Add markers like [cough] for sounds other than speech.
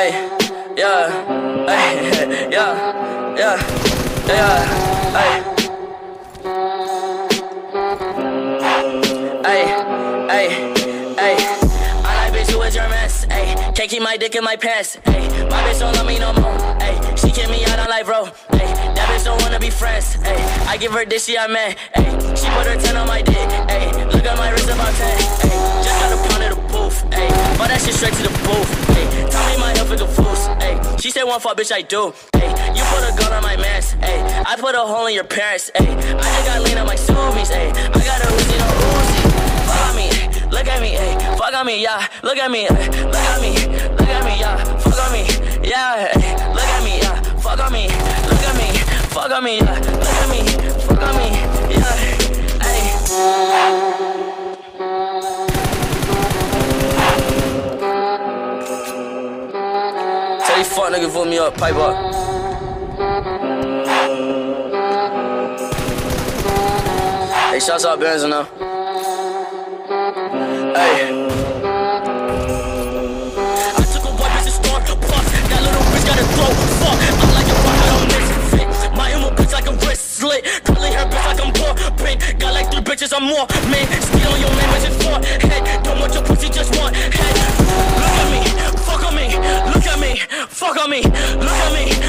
Hey, yeah, hey, [laughs] yeah, yeah, yeah, hey. Hey, hey, hey. I like bitch, a your mess. Hey, can't keep my dick in my pants. Hey, my bitch don't love me no more. Hey, she kick me out on life, bro. Hey, that bitch don't wanna be friends. Hey, I give her this, she I man. Hey, she put her 10 on my dick. Hey, look at my wrist about 10. Hey, just got a pound of the Said one fuck, bitch, I do. Hey, you put a gun on my mans. Hey, I put a hole in your parents. Hey, I just got lean on my Subies. Hey, I got a Uzi, no Uzi. Fuck on me, look at me, hey, fuck on me, yeah, look at me, look at me, look at me, yeah, fuck on me, yeah, look at me, yeah, fuck on me, look at me, fuck on me, yeah, look at me, fuck on me, These fuck niggas vote me up, pipe up. Hey, shouts out Benz. Hey. I took a and store plus. That little bitch got. Fuck, I like. My like a wristlet. Curly hair bitch like I'm. Pink, got like three bitches, I'm more. Man, speed on your man, bitch, it's four. Head, don't want your pussy, just one me. Look at me,